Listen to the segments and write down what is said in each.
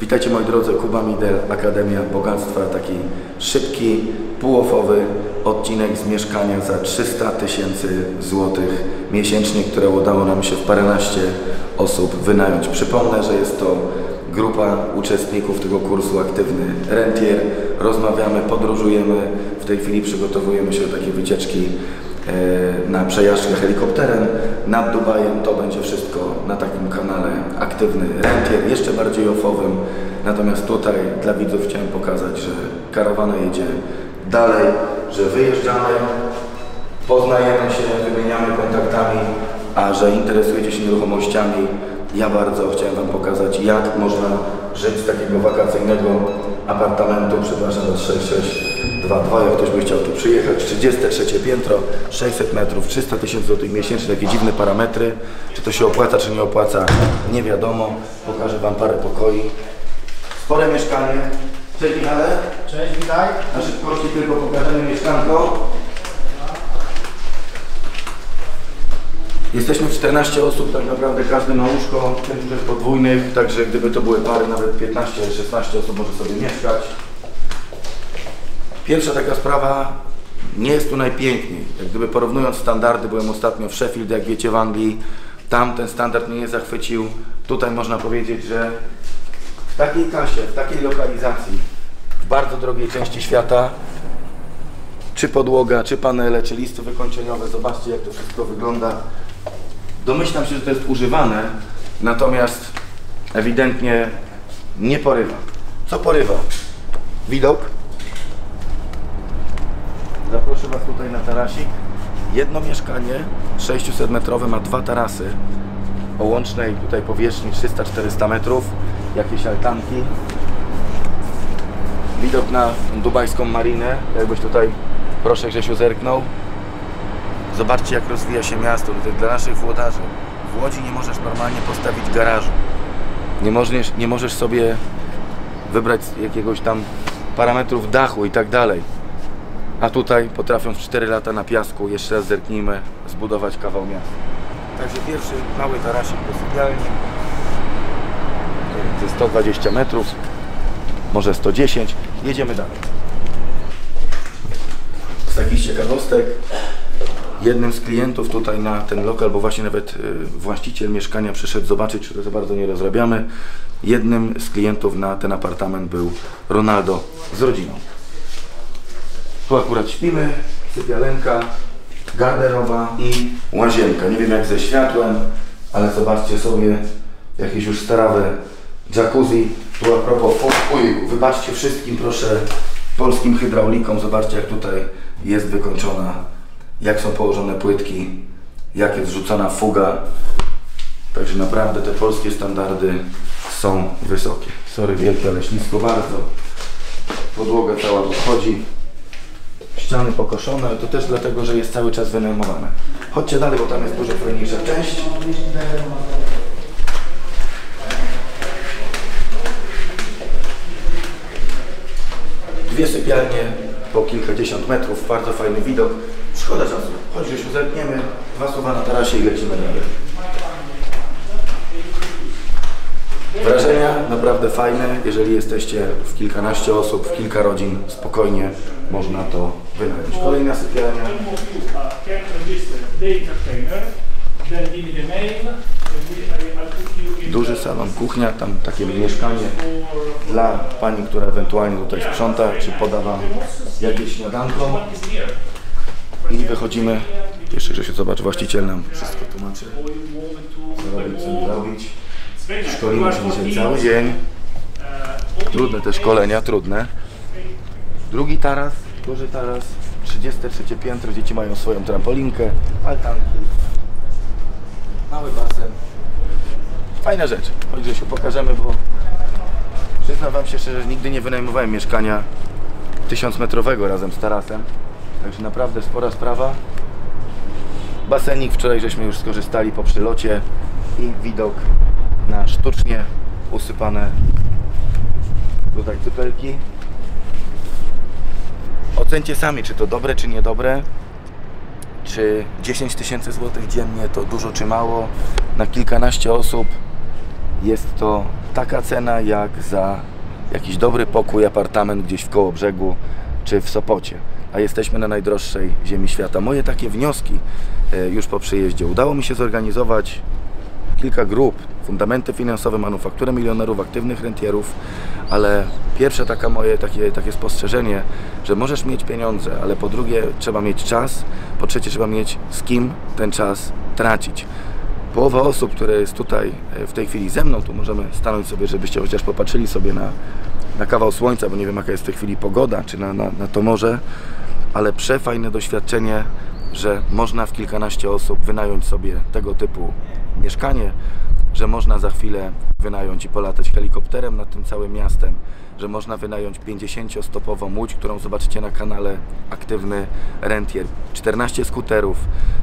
Witajcie moi drodzy, Kuba Midel, Akademia Bogactwa, taki szybki, półofowy odcinek z mieszkania za 300 tysięcy złotych miesięcznie, które udało nam się w paręnaście osób wynająć. Przypomnę, że jest to grupa uczestników tego kursu Aktywny Rentier. Rozmawiamy, podróżujemy, w tej chwili przygotowujemy się do takiej wycieczki na przejażdżkę helikopterem nad Dubajem. To będzie wszystko na takim kanale Aktywny Rentier, jeszcze bardziej ofowym. Natomiast tutaj dla widzów chciałem pokazać, że karawana jedzie dalej, że wyjeżdżamy, poznajemy się, wymieniamy kontaktami, a że interesujecie się nieruchomościami, ja bardzo chciałem Wam pokazać, jak można żyć z takiego wakacyjnego apartamentu, przepraszam, za 6622, jak ktoś by chciał tu przyjechać, 33 piętro, 600 metrów, 300 tysięcy złotych miesięcznie, takie dziwne parametry, czy to się opłaca, czy nie opłaca, nie wiadomo, pokażę Wam parę pokoi, spore mieszkanie, cześć Michale, Cześć, witaj. na szybkości tylko pokażemy mieszkanko. Jesteśmy w 14 osób, tak naprawdę każdy ma łóżko, część jest podwójnych, także gdyby to były pary, nawet 15-16 osób może sobie mieszkać. Pierwsza taka sprawa, nie jest tu najpiękniej. Jak gdyby porównując standardy, byłem ostatnio w Sheffield, jak wiecie, w Anglii, tam ten standard mnie nie zachwycił. Tutaj można powiedzieć, że w takiej kasie, w takiej lokalizacji, w bardzo drogiej części świata, czy podłoga, czy panele, czy listy wykończeniowe, zobaczcie jak to wszystko wygląda. Domyślam się, że to jest używane, natomiast ewidentnie nie porywa. Co porywa? Widok. Zaproszę Was tutaj na tarasik. Jedno mieszkanie 600 metrowe ma dwa tarasy o łącznej tutaj powierzchni 300-400 metrów, jakieś altanki. Widok na dubajską marinę, jakbyś tutaj, proszę Grzesiu, zerknął. Zobaczcie jak rozwija się miasto, tutaj dla naszych włodarzy. W Łodzi nie możesz normalnie postawić garażu. Nie możesz, nie możesz sobie wybrać jakiegoś tam parametrów dachu i tak dalej. A tutaj potrafią w 4 lata na piasku, jeszcze raz zerknijmy, zbudować kawał miasta. Także pierwszy mały tarasik do sypialni. Ze 120 metrów, może 110. Jedziemy dalej. Z takich ciekawostek, jednym z klientów tutaj na ten lokal, bo właśnie nawet y, właściciel mieszkania przyszedł zobaczyć, czy to za bardzo nie rozrabiamy. Jednym z klientów na ten apartament był Ronaldo z rodziną. Tu akurat śpimy, sypialenka, garderoba i łazienka. Nie wiem jak ze światłem, ale zobaczcie sobie jakieś już starawe jacuzzi. Tu a propos, ujejku, wybaczcie wszystkim proszę polskim hydraulikom, zobaczcie jak tutaj jest wykończona, jak są położone płytki, jak jest rzucona fuga. Także naprawdę te polskie standardy są wysokie. Sorry wielkie, ale bardzo. Podłoga cała odchodzi. Ściany pokoszone, to też dlatego, że jest cały czas wynajmowane. Chodźcie dalej, bo tam jest dużo fajniejsza część. Dwie sypialnie po kilkadziesiąt metrów, bardzo fajny widok. Szkoda czasu. Chodź Grzesiu, zerkniemy, dwa słowa na tarasie i lecimy dalej. Wrażenia naprawdę fajne. Jeżeli jesteście w kilkanaście osób, w kilka rodzin, spokojnie można to wynająć. Kolejna sypialnia. Duży salon, kuchnia, tam takie mieszkanie dla pani, która ewentualnie tutaj sprząta, czy poda wam jakieś śniadanko. Wychodzimy. Jeszcze Grzesiu, zobacz, właściciel nam wszystko tłumaczy, co robić, co nie robić. Szkolimy się dzisiaj 14, cały dzień. Trudne te szkolenia, trudne. Drugi taras, duży taras, 33 piętro, dzieci mają swoją trampolinkę, altanki, mały basen. Fajna rzecz. Chodź Grzesiu, pokażemy, bo przyznam Wam się szczerze, że nigdy nie wynajmowałem mieszkania tysiącmetrowego razem z tarasem. Także naprawdę spora sprawa. Basenik wczoraj żeśmy już skorzystali po przylocie i widok na sztucznie usypane tutaj cypelki. Ocencie sami, czy to dobre, czy niedobre. Czy 10 tysięcy złotych dziennie to dużo, czy mało. Na kilkanaście osób jest to taka cena jak za jakiś dobry pokój, apartament gdzieś w koło brzegu czy w Sopocie, a jesteśmy na najdroższej ziemi świata. Moje takie wnioski e, już po przyjeździe. Udało mi się zorganizować kilka grup, fundamenty finansowe, manufakturę milionerów, aktywnych rentierów, ale pierwsze taka moje takie, takie spostrzeżenie, że możesz mieć pieniądze, ale po drugie trzeba mieć czas, po trzecie trzeba mieć z kim ten czas tracić. Połowa osób, które jest tutaj e, w tej chwili ze mną, tu możemy stanąć sobie, żebyście chociaż popatrzyli sobie na, na kawał słońca, bo nie wiem jaka jest w tej chwili pogoda, czy na, na, na to morze, ale przefajne doświadczenie, że można w kilkanaście osób wynająć sobie tego typu mieszkanie, że można za chwilę wynająć i polatać helikopterem nad tym całym miastem, że można wynająć 50-stopową łódź, którą zobaczycie na kanale Aktywny Rentier. 14 skuterów,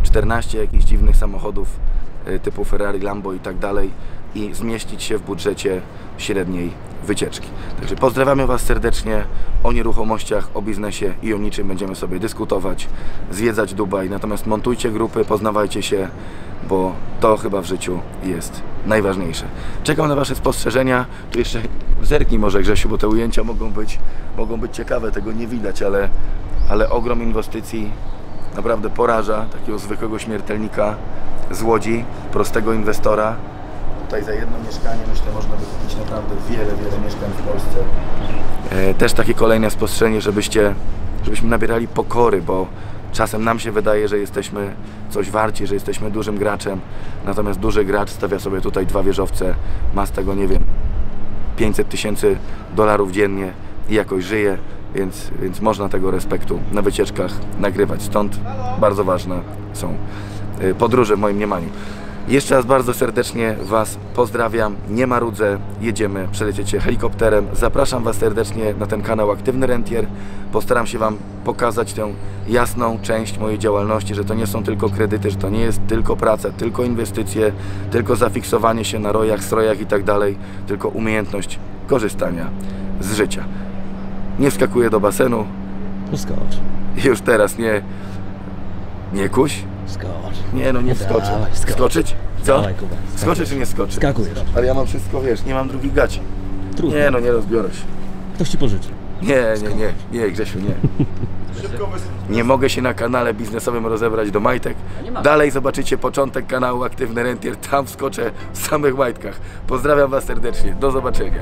14 jakichś dziwnych samochodów y, typu Ferrari, Lambo i tak dalej i zmieścić się w budżecie średniej wycieczki. Także pozdrawiamy Was serdecznie o nieruchomościach, o biznesie i o niczym będziemy sobie dyskutować, zwiedzać Dubaj. Natomiast montujcie grupy, poznawajcie się, bo to chyba w życiu jest najważniejsze. Czekam na Wasze spostrzeżenia. Tu jeszcze zerknij może Grzesiu, bo te ujęcia mogą być, mogą być ciekawe, tego nie widać, ale, ale ogrom inwestycji naprawdę poraża takiego zwykłego śmiertelnika z Łodzi, prostego inwestora. Tutaj za jedno mieszkanie myślę można by kupić naprawdę wiele, wiele mieszkań w Polsce. E, też takie kolejne spostrzeżenie, żebyście, żebyśmy nabierali pokory, bo czasem nam się wydaje, że jesteśmy coś warci, że jesteśmy dużym graczem, natomiast duży gracz stawia sobie tutaj dwa wieżowce, ma z tego, nie wiem, 500 tysięcy dolarów dziennie i jakoś żyje, więc, więc można tego respektu na wycieczkach nagrywać. Stąd bardzo ważne są y, podróże w moim mniemaniu. Jeszcze raz bardzo serdecznie Was pozdrawiam, nie marudzę, jedziemy, przeleciecie helikopterem. Zapraszam Was serdecznie na ten kanał Aktywny Rentier. Postaram się Wam pokazać tę jasną część mojej działalności, że to nie są tylko kredyty, że to nie jest tylko praca, tylko inwestycje, tylko zafiksowanie się na rojach, strojach i tak dalej, tylko umiejętność korzystania z życia. Nie wskakuję do basenu, No skocz, już teraz nie, nie kuś. Skocz. Nie no, nie wskoczę. Dawaj, skocz. Skoczyć? Co? Dawaj, Kuba. Skoczę czy nie skoczę? Skakujesz. Ale ja mam wszystko, wiesz, nie mam drugich gaci. Trudno. Nie no, nie rozbiorę się. Ktoś ci pożyczy. Nie, nie, nie, nie, Grzesiu, nie. Nie mogę się na kanale biznesowym rozebrać do majtek. Dalej zobaczycie początek kanału Aktywny Rentier, tam wskoczę w samych majtkach. Pozdrawiam Was serdecznie, do zobaczenia.